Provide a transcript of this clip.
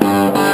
Bye.